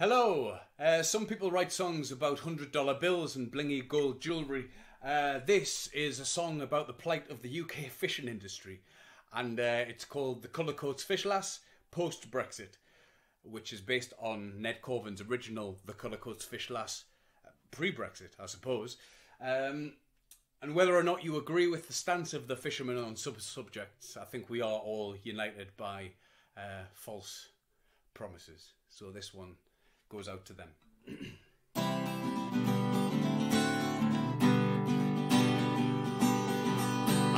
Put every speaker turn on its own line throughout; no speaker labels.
Hello. Uh, some people write songs about $100 bills and blingy gold jewellery. Uh, this is a song about the plight of the UK fishing industry, and uh, it's called The Cullercoats Fish Lass Post Brexit, which is based on Ned Corvan's original The Cullercoats Fish Lass uh, pre Brexit, I suppose. Um, and whether or not you agree with the stance of the fishermen on sub subjects, I think we are all united by uh, false promises. So this one goes out to them.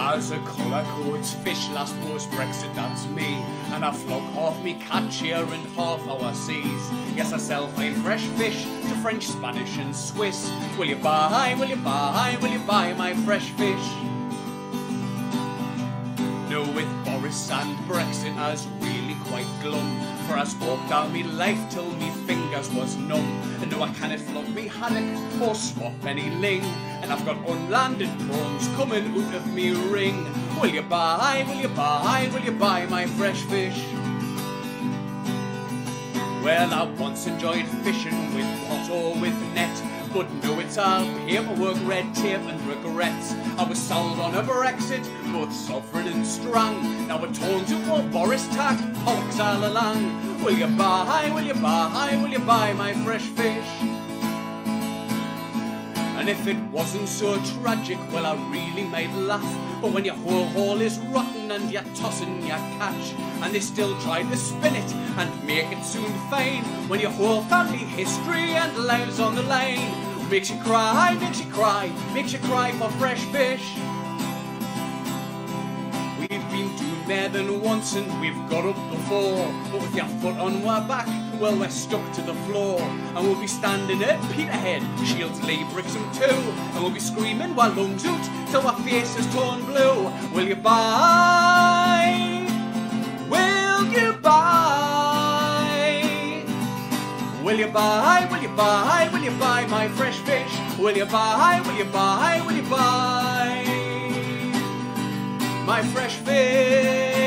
As a Cullercoats fish lass post Brexit, that's me. And I flog half me catch here and half our seas. Yes, I sell fine fresh fish to French, Spanish, and Swiss. Will you buy, will you buy, will you buy my fresh fish? Boris and Brexit, I's really quite glum. For I spoke out me life till me fingers was numb. And no, I cannot flog me haddock or swap any ling. And I've got unlanded prawns coming out of me ring. Will you buy, will you buy, will you buy my fresh fish? Well, I once enjoyed fishing with pot or with net, but no, it's all paperwork, red tape, and regrets. I was sold on a Brexit, both sovereign and strong. Now we're torn to more Boris tack, politics all along. Will you buy, will you buy, will you buy my fresh fish? If it wasn't so tragic, well, I really might laugh. But when your whole haul is rotten and you're tossing your catch, and they still try to spin it and make it soon fine, when your whole family history and lives on the line makes you cry, makes you cry, makes you cry for fresh fish. We've been doing more than once and we've got up before, but with your foot on our back, well, we're stuck to the floor. And we'll be standing at Peterhead, Shields lay Brixham too. And we'll be screaming while lungs out till our faces turn blue. Will you buy? Will you buy? Will you buy? Will you buy? Will you buy my fresh fish? Will you buy? Will you buy? Will you buy my fresh fish?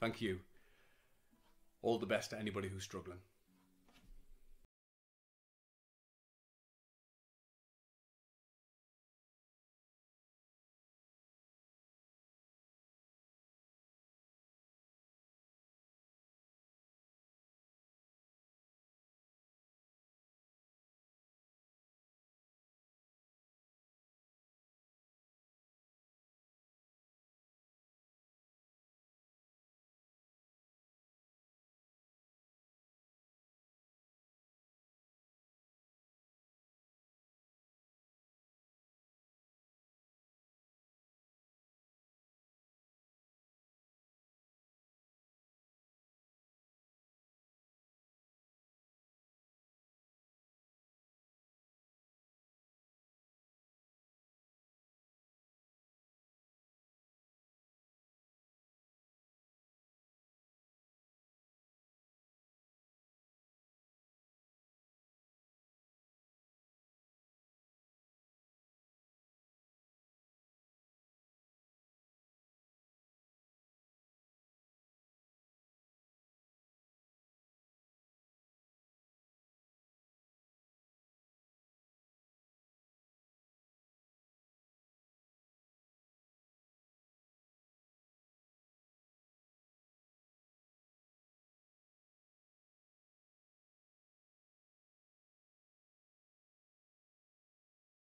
Thank you. All the best to anybody who's struggling.